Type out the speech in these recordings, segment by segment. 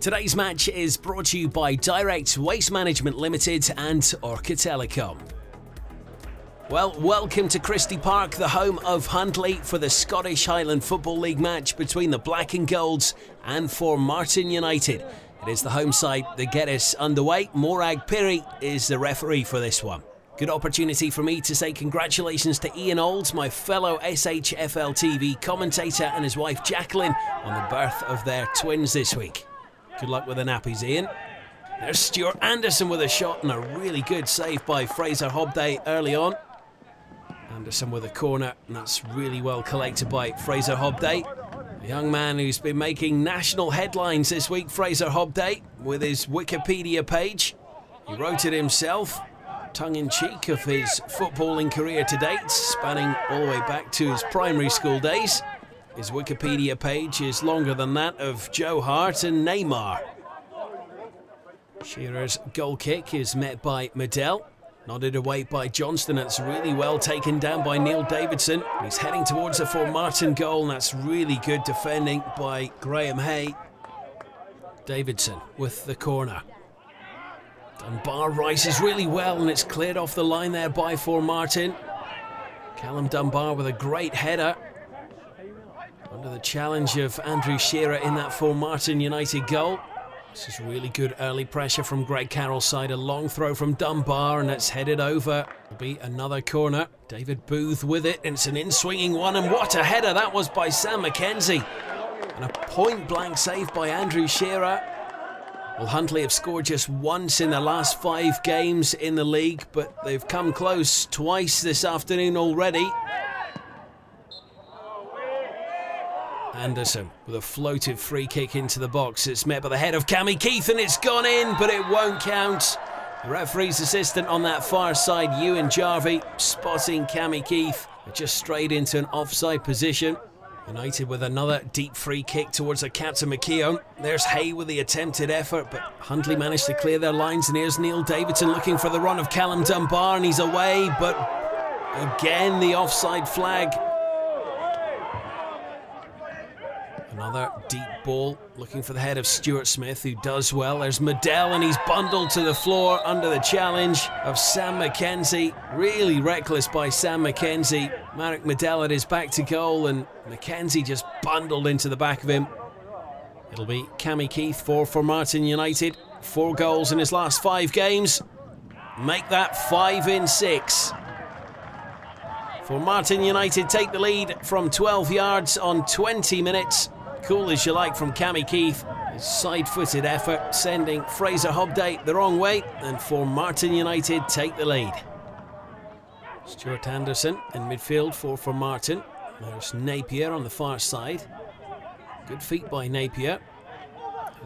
Today's match is brought to you by Direct Waste Management Limited and Orca Telecom. Well, welcome to Christie Park, the home of Huntly, for the Scottish Highland Football League match between the Black and Golds and Formartine United. It is the home side that get us underway. Morag Pirie is the referee for this one. Good opportunity for me to say congratulations to Ian Olds, my fellow SHFL TV commentator, and his wife Jacqueline on the birth of their twins this week. Good luck with the nappies, Ian. There's Stuart Anderson with a shot and a really good save by Fraser Hobday early on. Anderson with a corner, and that's really well collected by Fraser Hobday. A young man who's been making national headlines this week, Fraser Hobday, with his Wikipedia page. He wrote it himself, tongue in cheek of his footballing career to date, spanning all the way back to his primary school days. His Wikipedia page is longer than that of Joe Hart and Neymar. Shearer's goal kick is met by Madle. Nodded away by Johnston. That's really well taken down by Neil Davidson. He's heading towards a Formartine goal, and that's really good defending by Graham Hay. Davidson with the corner. Dunbar rises really well, and it's cleared off the line there by Formartine. Callum Dunbar with a great header. Under the challenge of Andrew Shearer in that Formartine United goal. This is really good early pressure from Greg Carroll's side. A long throw from Dunbar, and it's headed over. It'll be another corner. David Booth with it, and it's an in-swinging one. And what a header that was by Sam McKenzie. And a point-blank save by Andrew Shearer. Well, Huntly have scored just once in the last five games in the league, but they've come close twice this afternoon already. Anderson with a floated free kick into the box. It's met by the head of Cammy Keith and it's gone in, but it won't count. The referee's assistant on that far side, Ewan Jarvie, spotting Cammy Keith, just straight into an offside position. United with another deep free kick towards the captain McKeown. There's Hay with the attempted effort, but Huntly managed to clear their lines. And here's Neil Davidson looking for the run of Callum Dunbar, and he's away. But again, the offside flag Another deep ball looking for the head of Stuart Smith, who does well. There's Madle, and he's bundled to the floor under the challenge of Sam Mackenzie. Really reckless by Sam Mackenzie. Marek Madle at his back to goal, and Mackenzie just bundled into the back of him. It'll be Cammy Keith Formartine United. Four goals in his last five games. Make that five in six. Formartine United take the lead from 12 yards on 20 minutes. Cool as you like from Cammy Keith. His side-footed effort sending Fraser Hobday the wrong way and Formartine United take the lead. Stuart Anderson in midfield Formartine. There's Napier on the far side. Good feet by Napier.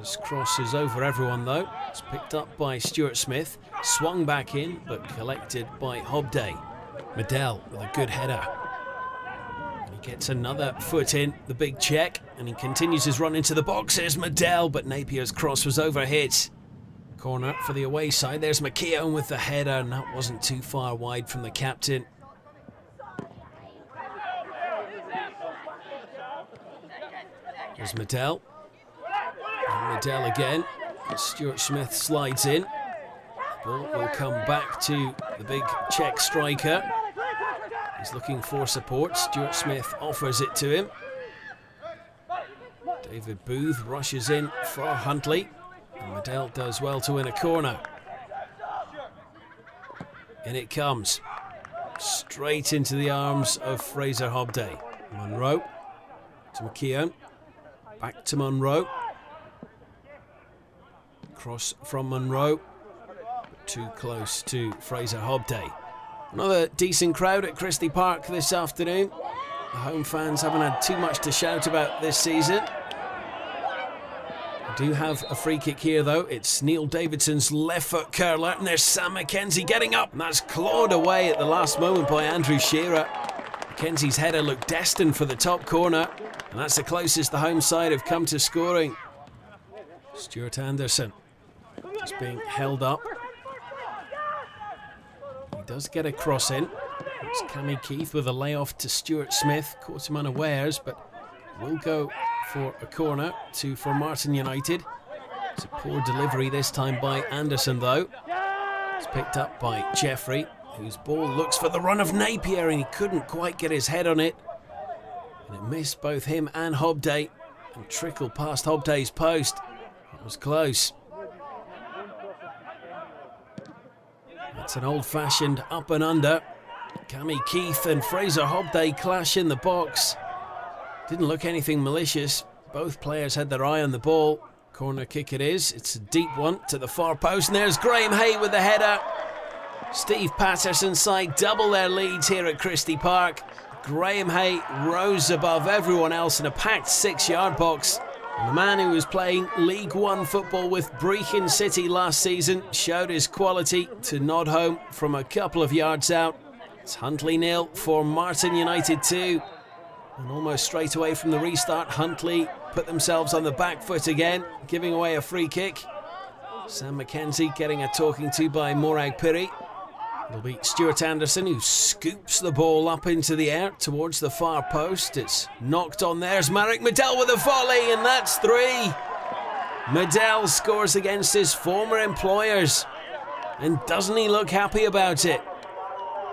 His cross is over everyone though. It's picked up by Stuart Smith. Swung back in but collected by Hobday. Madle with a good header. Gets another foot in, the big Czech, and he continues his run into the box. There's Madle, but Napier's cross was overhit. Corner for the away side. There's McKeown with the header, and that wasn't too far wide from the captain. There's Madle. And Madle again. Stuart Smith slides in. Ball will come back to the big Czech striker. He's looking for support. Stuart Smith offers it to him. David Booth rushes in for Huntly. And Madle does well to win a corner. In it comes. Straight into the arms of Fraser Hobday. Monroe to McKeown. Back to Monroe. Cross from Monroe. Too close to Fraser Hobday. Another decent crowd at Christie Park this afternoon. The home fans haven't had too much to shout about this season. I do have a free kick here though. It's Neil Davidson's left foot curler, and there's Sam McKenzie getting up, and that's clawed away at the last moment by Andrew Shearer. McKenzie's header looked destined for the top corner, and that's the closest the home side have come to scoring. Stuart Anderson is being held up. Does get a cross in. It's Cammy Keith with a layoff to Stuart Smith. Caught him unawares, but will go for a corner to Formartine United. It's a poor delivery this time by Anderson, though. It's picked up by Jeffrey, whose ball looks for the run of Napier, and he couldn't quite get his head on it. And it missed both him and Hobday and trickled past Hobday's post. It was close. It's an old fashioned up and under. Cammy Keith and Fraser Hobday clash in the box. Didn't look anything malicious. Both players had their eye on the ball. Corner kick it is. It's a deep one to the far post. And there's Graham Hay with the header. Steve Paterson's side double their leads here at Christie Park. Graham Hay rose above everyone else in a packed six yard box. And the man who was playing League One football with Brechin City last season showed his quality to nod home from a couple of yards out. It's Huntly nil Formartine United 2. And almost straight away from the restart, Huntly put themselves on the back foot again, giving away a free kick. Sam Mackenzie getting a talking to by Morag Pirie. It'll be Stuart Anderson who scoops the ball up into the air towards the far post. It's knocked on. There's Marek Madle with a volley, and that's three. Madle scores against his former employers. And doesn't he look happy about it?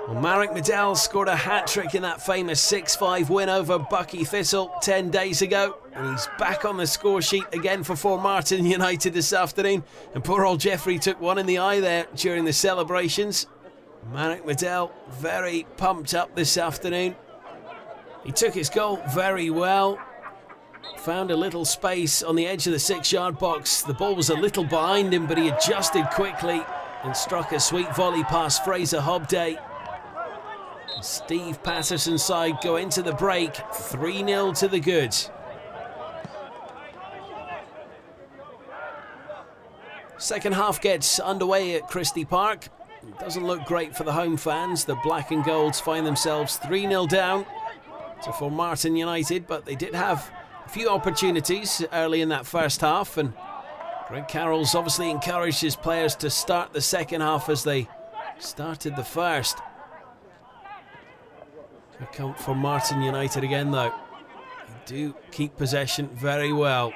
Well, Marek Madle scored a hat trick in that famous 6 5 win over Buckie Thistle 10 days ago. And he's back on the score sheet again for Formartine United this afternoon. And poor old Jeffrey took one in the eye there during the celebrations. Marek Madle very pumped up this afternoon. He took his goal very well. Found a little space on the edge of the six yard box. The ball was a little behind him, but he adjusted quickly and struck a sweet volley past Fraser Hobday. Steve Paterson's side go into the break 3 0 to the good. Second half gets underway at Christie Park. It doesn't look great for the home fans. The black and golds find themselves 3 0 down to Formartine United, but they did have a few opportunities early in that first half. And Greg Carroll's obviously encouraged his players to start the second half as they started the first. Here come Formartine United again, though. They do keep possession very well.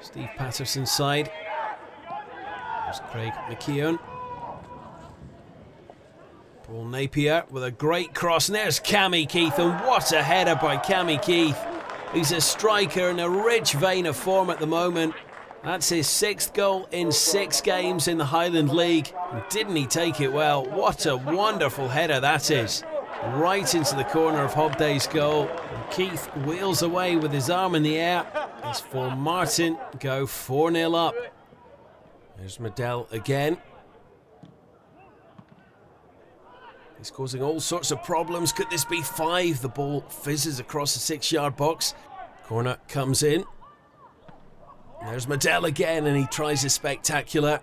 Steve Paterson's side. There's Craig McKeown. Paul Napier with a great cross. And there's Cammy Keith. And what a header by Cammy Keith. He's a striker in a rich vein of form at the moment. That's his sixth goal in six games in the Highland League. And didn't he take it well? What a wonderful header that is. Right into the corner of Hobday's goal. And Keith wheels away with his arm in the air. As Formartine go 4 0 up. There's Madle again. He's causing all sorts of problems. Could this be five? The ball fizzes across the six yard box. Corner comes in. There's Madle again, and he tries a spectacular.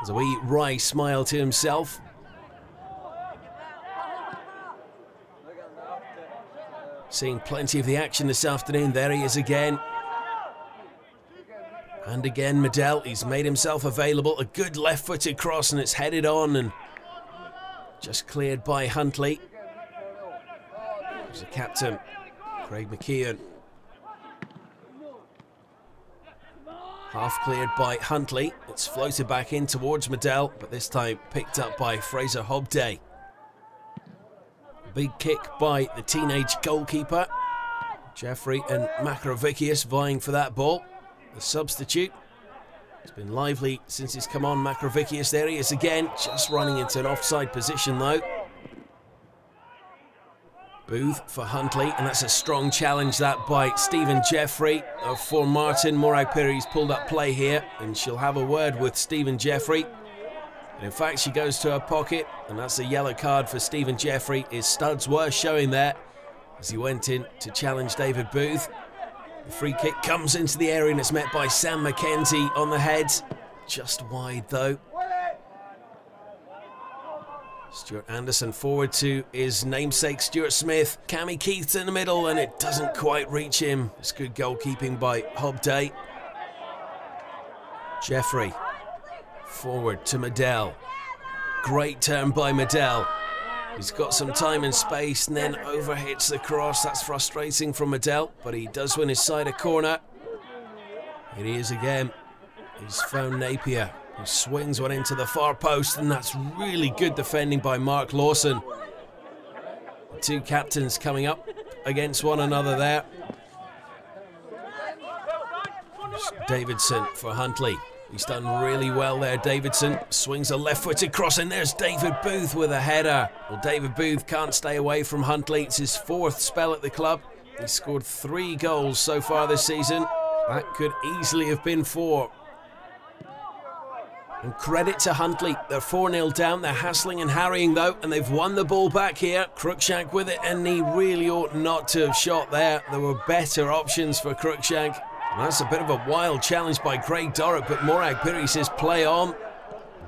There's a wee wry smile to himself. Seeing plenty of the action this afternoon. There he is again. And again, Madle, he's made himself available. A good left footed cross, and it's headed on and just cleared by Huntly. There's the captain, Craig McKeown. Half cleared by Huntly. It's floated back in towards Madle, but this time picked up by Fraser Hobday. Big kick by the teenage goalkeeper. Jeffrey and Makrovicius vying for that ball. The substitute it's been lively since he's come on. Makrovicius, there he is again, just running into an offside position though. Booth for Huntly, and that's a strong challenge that by Stephen Jeffrey of Formartine. Morag Pirie's pulled up play here, and she'll have a word with Stephen Jeffrey. And in fact, she goes to her pocket, and that's a yellow card for Stephen Jeffrey. His studs were showing there as he went in to challenge David Booth. The free kick comes into the area and it's met by Sam Mackenzie on the head. Just wide though. Stuart Anderson forward to his namesake Stuart Smith. Cammy Keith's in the middle and it doesn't quite reach him. It's good goalkeeping by Hobday. Jeffrey forward to Madle. Great turn by Madle. He's got some time and space and then overhits the cross. That's frustrating from Madle, but he does win his side a corner. Here he is again. He's found Napier, who swings one into the far post, and that's really good defending by Mark Lawson. The two captains coming up against one another there. Davidson for Huntly. He's done really well there, Davidson. Swings a left-footed cross, and there's David Booth with a header. Well, David Booth can't stay away from Huntly. It's his fourth spell at the club. He's scored three goals so far this season. That could easily have been four. And credit to Huntly. They're 4 0 down. They're hassling and harrying, though, and they've won the ball back here. Cruikshank with it, and he really ought not to have shot there. There were better options for Cruikshank. That's a bit of a wild challenge by Craig Dorrit, but Morag Pirie says play on.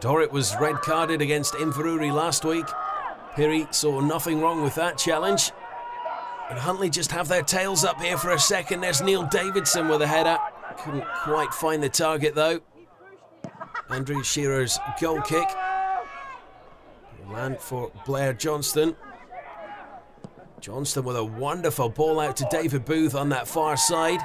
Dorrit was red carded against Inverurie last week. Pirie saw nothing wrong with that challenge. And Huntly just have their tails up here for a second. There's Neil Davidson with a header. Couldn't quite find the target though. Andrew Shearer's goal kick. Land for Blair Johnston. Johnston with a wonderful ball out to David Booth on that far side.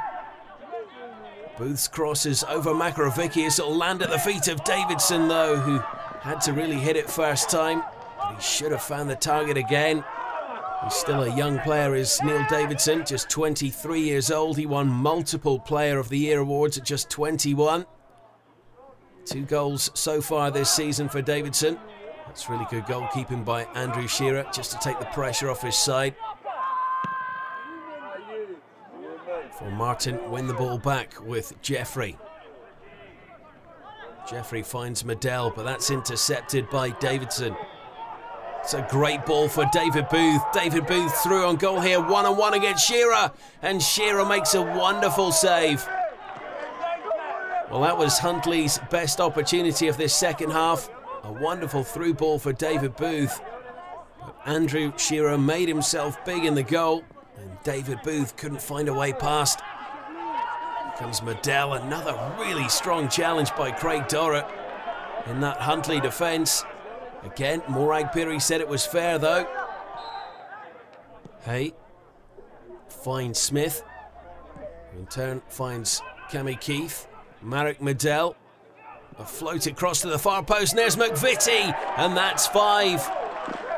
Booth's crosses over Makarovicki. It'll land at the feet of Davidson, though, who had to really hit it first time. But he should have found the target again. He's still a young player, is Neil Davidson, just 23 years old. He won multiple Player of the Year awards at just 21. Two goals so far this season for Davidson. That's really good goalkeeping by Andrew Shearer, just to take the pressure off his side. Formartine, win the ball back with Jeffrey. Jeffrey finds Madle, but that's intercepted by Davidson. It's a great ball for David Booth. David Booth through on goal here, one on one against Shearer, and Shearer makes a wonderful save. Well, that was Huntly's best opportunity of this second half. A wonderful through ball for David Booth. But Andrew Shearer made himself big in the goal and David Booth couldn't find a way past. Here comes Madle, another really strong challenge by Craig Dorrit in that Huntly defence. Again, Morag Pirie said it was fair though. Hey, finds Smith. In turn, finds Cammy Keith. Marek Madle. A float across to the far post. And there's McVittie, and that's five.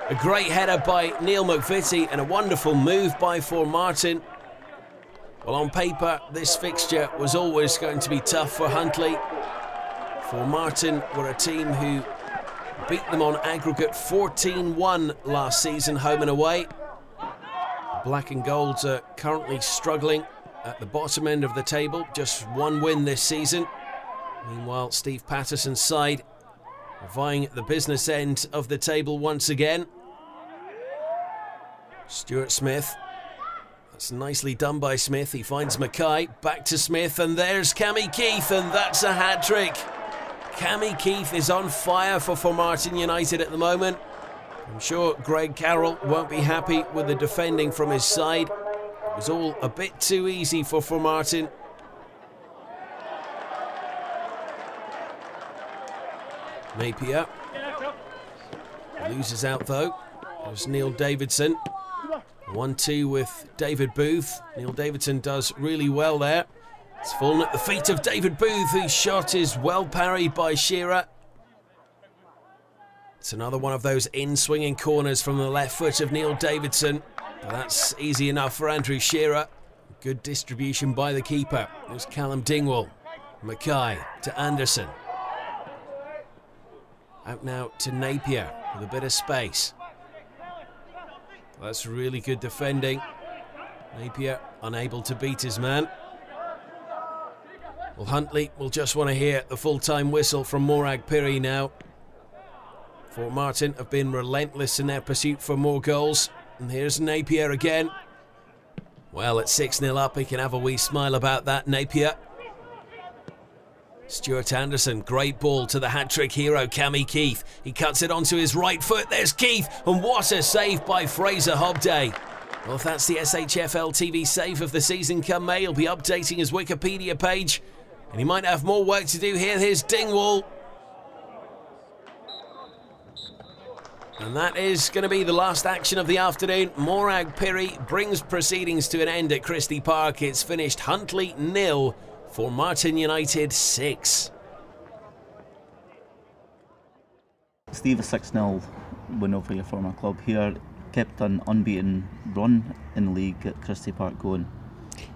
A great header by Neil McVittie and a wonderful move by Formartine. Well, on paper, this fixture was always going to be tough for Huntley. Huntly. Formartine were a team who beat them on aggregate 14-1 last season, home and away. Black and Golds are currently struggling at the bottom end of the table, just one win this season. Meanwhile, Steve Paterson's side vying at the business end of the table once again. Stuart Smith. That's nicely done by Smith. He finds Mackay. Back to Smith, and there's Cammy Keith, and that's a hat trick. Cammy Keith is on fire for Formartine United at the moment. I'm sure Greg Carroll won't be happy with the defending from his side. It was all a bit too easy for Formartine. Napier loses out though. There's Neil Davidson. 1 2 with David Booth. Neil Davidson does really well there. It's fallen at the feet of David Booth, whose shot is well parried by Shearer. It's another one of those in swinging corners from the left foot of Neil Davidson. But that's easy enough for Andrew Shearer. Good distribution by the keeper. There's Callum Dingwall. Mackay to Anderson. Out now to Napier with a bit of space. That's really good defending. Napier unable to beat his man. Well, Huntly will just want to hear the full-time whistle from Morag Pirie now. Formartine have been relentless in their pursuit for more goals. And here's Napier again. Well, at 6 0 up, he can have a wee smile about that. Napier. Stuart Anderson, great ball to the hat trick hero, Cammy Keith. He cuts it onto his right foot. There's Keith, and what a save by Fraser Hobday. Well, if that's the SHFL TV save of the season come May, he'll be updating his Wikipedia page. And he might have more work to do here. Here's Dingwall. And that is going to be the last action of the afternoon. Morag Pirie brings proceedings to an end at Christie Park. It's finished Huntly nil Formartine United 6. Steve, a 6 0 win over your former club here kept an unbeaten run in the league at Christie Park going.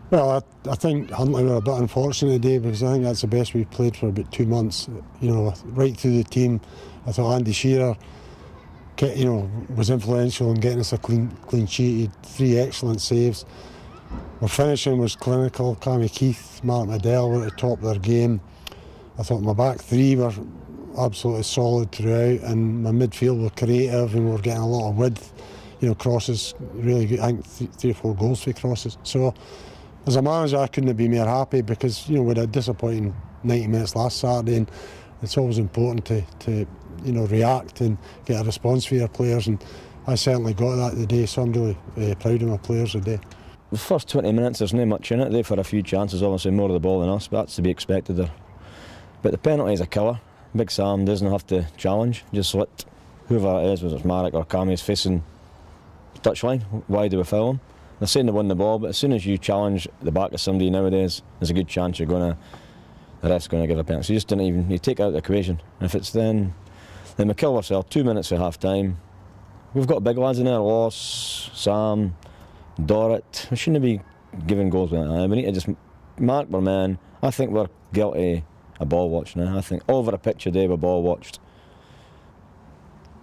Well, I, I think Huntly were a bit unfortunate today because I think that's the best we've played for about two months. You know, right through the team, I thought Andy Shearer, you know, was influential in getting us a clean clean sheet. He had three excellent saves. Our finishing was clinical. Cammy Keith, Mark Medell were at the top of their game. I thought my back three were absolutely solid throughout and my midfield were creative and we were getting a lot of width. You know, crosses, really good, I think th three or four goals for crosses. So as a manager, I couldn't be more happy because, you know, we had a disappointing 90 minutes last Saturday and it's always important to, to you know, react and get a response for your players and I certainly got that today, so I'm really uh, proud of my players today. The first 20 minutes, there's not much in it. They've had a few chances, obviously more of the ball than us, but that's to be expected there. But the penalty is a killer. Big Sam doesn't have to challenge, just let whoever it is, whether it's Marek or Cammy, is facing the touchline. Why do we foul him? They're saying they win the ball, but as soon as you challenge the back of somebody nowadays, there's a good chance you're going to, the ref's going to give a penalty. So you just didn't even, you take out the equation. And if it's then, then we kill ourselves two minutes at half time. We've got big lads in there, Loss, Sam, Dorrit. We shouldn't be giving goals like that. We need to just mark our man. I think we're guilty a ball watch now. I think over a picture day we ball watched.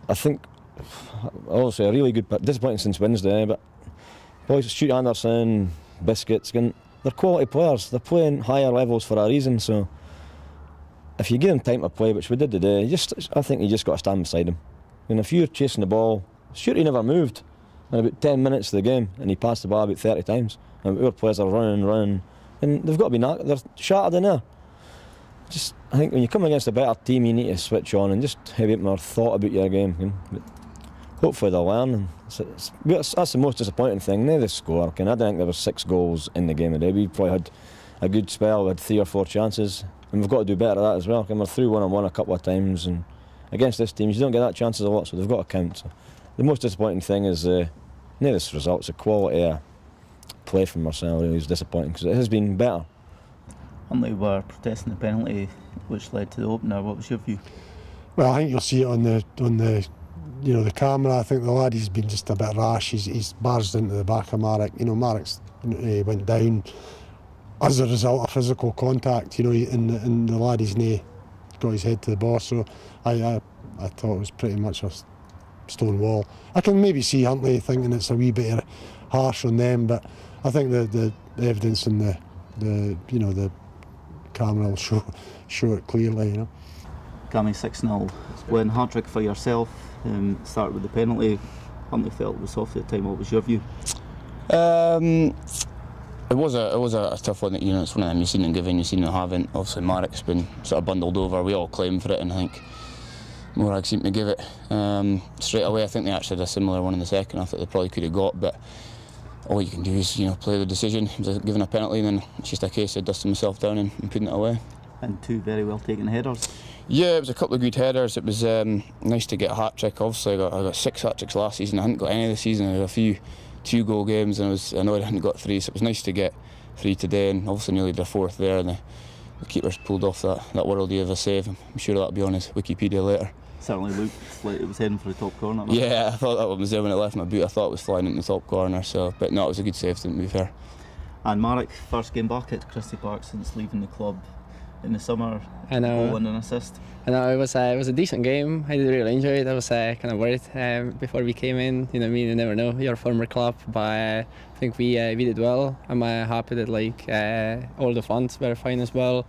I think obviously a really good disappointing since Wednesday, but boys Stuart Anderson, Biscuits, they're quality players. They're playing higher levels for a reason. So if you give them time to play, which we did today, just I think you just got to stand beside them. And if you're chasing the ball, Stuart he never moved in about 10 minutes of the game, and he passed the ball about 30 times. And our players are running, running, and they've got to be knocked. They're shattered in there just I think when you come against a better team, you need to switch on and just have a bit more thought about your game. But hopefully they'll learn. It's, it's, that's the most disappointing thing. They the score. I don't think there were six goals in the game today. We probably had a good spell. We had three or four chances, and we've got to do better at that as well. And we're through one on one a couple of times, and against this team, you don't get that chances a lot, so they've got to count. So the most disappointing thing is uh, this results, It's the quality of play from Marcel really is disappointing because it has been better. Huntly were protesting the penalty which led to the opener. What was your view? Well, I think you'll see it on the on the you know the camera. I think the lad has been just a bit rash. He's, he's barged into the back of Marek. You know, Marek's uh, went down as a result of physical contact. You know, and, and the lad he's knee got his head to the ball. So I, I I thought it was pretty much a stone wall. I can maybe see Huntly thinking it's a wee bit harsh on them, but I think the the, the evidence and the the you know the camera will show, show it clearly, you know. Cammy 6 0. When hard trick for yourself, um, started with the penalty. Huntly felt it was soft at the time. What was your view? Um, it was a it was a, a, tough one. You know, it's one of them you've seen them giving, you've seen them haven't. Obviously, Marek's been sort of bundled over. We all claim for it, and I think Morag seemed to give it um, straight away. I think they actually had a similar one in the second. I thought they probably could have got, but all you can do is you know play the decision. Given a penalty, and then it's just a case of dusting myself down and, and putting it away. And two very well taken headers. Yeah, it was a couple of good headers. It was um, nice to get a hat trick. Obviously, I got, I got six hat tricks last season. I hadn't got any this season. I had a few two goal games, and I was I know I hadn't got three, so it was nice to get three today. And obviously, nearly the fourth there. And the, the keeper's pulled off that that worldie of a save. I'm sure that'll be on his Wikipedia later certainly looked like it was heading for the top corner. Yeah, I thought that one was there when it left my boot. I thought it was flying in the top corner. So, but no, it was a good save to be fair. And Marek, first game back at Christie Park since leaving the club in the summer. I know. Goal and an assist. I know it was uh, it was a decent game. I did really enjoy it. I was uh, kind of worried um, before we came in. You know, I mean, you never know your former club, but uh, I think we uh, we did well. I'm uh, happy that like uh, all the fans were fine as well.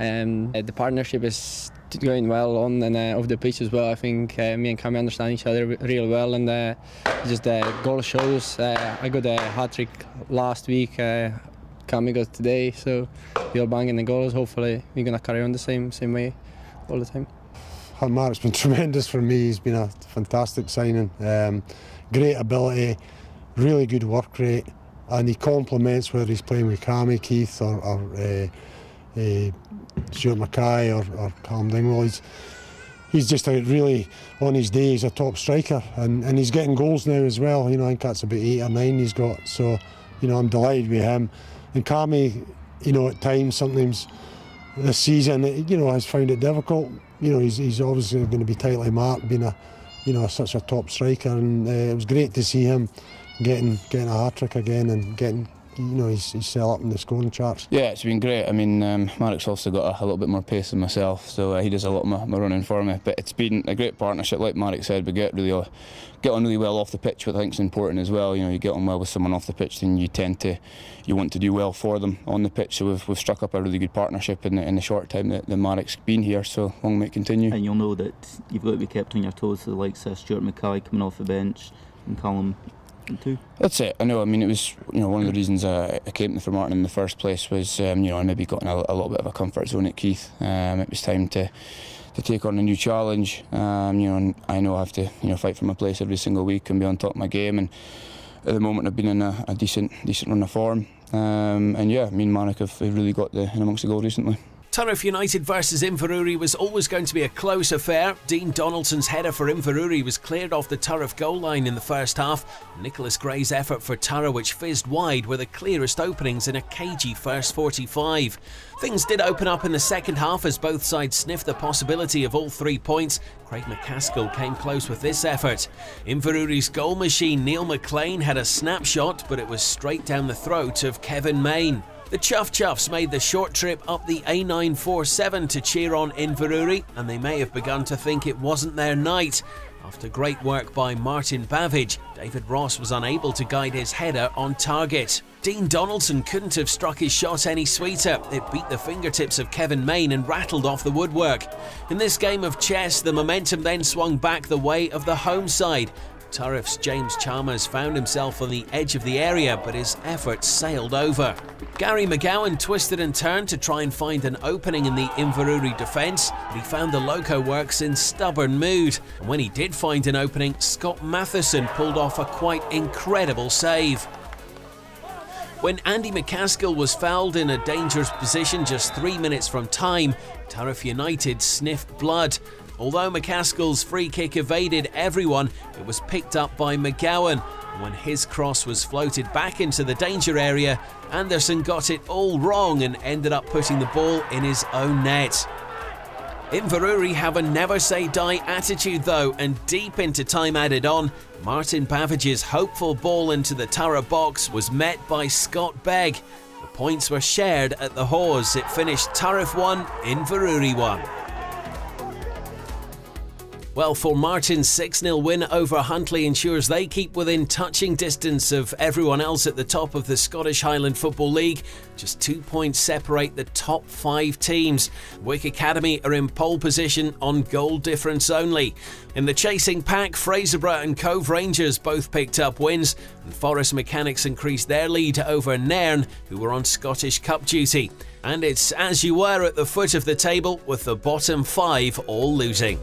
Um, the partnership is going well on and uh, off the pitch as well. I think uh, me and Cammy understand each other real well, and uh, just the goal shows. Uh, I got a hat trick last week. Uh, Cammy got today, so we're banging the goals. Hopefully, we're gonna carry on the same same way all the time. Mark's been tremendous for me. He's been a fantastic signing. Um, great ability, really good work rate, and he complements whether he's playing with Cammy, Keith, or, or uh, Stuart Mackay or, or Callum Dingwall. He's, he's just a really, on his day, he's a top striker and, and he's getting goals now as well. You know, I think that's about eight or nine he's got. So, you know, I'm delighted with him. And Cammy, you know, at times, sometimes this season, you know, has found it difficult. You know, he's, he's obviously going to be tightly marked, being a, you know, such a top striker, and uh, it was great to see him getting getting a hat trick again and getting you know, he's, he's still up in the scoring charts. Yeah, it's been great. I mean, um, Marek's also got a, a, little bit more pace than myself, so uh, he does a lot of my, my, running for me. But it's been a great partnership, like Marek said. We get really uh, get on really well off the pitch, which I think is important as well. You know, you get on well with someone off the pitch, then you tend to you want to do well for them on the pitch. So we've, we've struck up a really good partnership in the, in the short time that, that Marek's been here. So long may it continue. And you'll know that you've got to be kept on your toes. So the likes of Stuart McKay coming off the bench and Callum too. That's it. I know. I mean, it was you know one of the reasons I, I came to Formartine in the first place was um, you know I maybe got in a, a, little bit of a comfort zone at Keith. Um, it was time to to take on a new challenge. Um, you know, I know I have to you know fight for my place every single week and be on top of my game. And at the moment, I've been in a, a decent decent run of form. Um, and yeah, me and Marek have really got the in amongst the goal recently. Turriff United versus Inverurie was always going to be a close affair. Dean Donaldson's header for Inverurie was cleared off the Turriff goal line in the first half. Nicholas Gray's effort for Tara, which fizzed wide, were the clearest openings in a cagey first 45. Things did open up in the second half as both sides sniffed the possibility of all three points. Craig McCaskill came close with this effort. Inverurie's goal machine Neil McLean had a snapshot, but it was straight down the throat of Kevin Main. The Chuff Chuffs made the short trip up the A947 to cheer on Inverurie, and they may have begun to think it wasn't their night. After great work by Martin Bavidge, David Ross was unable to guide his header on target. Dean Donaldson couldn't have struck his shot any sweeter. It beat the fingertips of Kevin Main and rattled off the woodwork. In this game of chess, the momentum then swung back the way of the home side. Turriff's James Chalmers found himself on the edge of the area, but his efforts sailed over. Gary McGowan twisted and turned to try and find an opening in the Inverurie defence, but he found the Loco Works in stubborn mood. And when he did find an opening, Scott Matheson pulled off a quite incredible save. When Andy McCaskill was fouled in a dangerous position just three minutes from time, Turriff United sniffed blood. Although McCaskill's free kick evaded everyone, it was picked up by McGowan. When his cross was floated back into the danger area, Anderson got it all wrong and ended up putting the ball in his own net. Inverurie have a never say die attitude though, and deep into time added on, Martin Bavidge's hopeful ball into the Tara box was met by Scott Begg. The points were shared at the Haughs. It finished Turriff 1, Inverurie 1. Well, Formartine's 6 0 win over Huntly ensures they keep within touching distance of everyone else at the top of the Scottish Highland Football League. Just two points separate the top five teams. Wick Academy are in pole position on goal difference only. In the chasing pack, Fraserburgh and Cove Rangers both picked up wins, and Forres Mechanics increased their lead over Nairn, who were on Scottish Cup duty. And it's as you were at the foot of the table, with the bottom five all losing.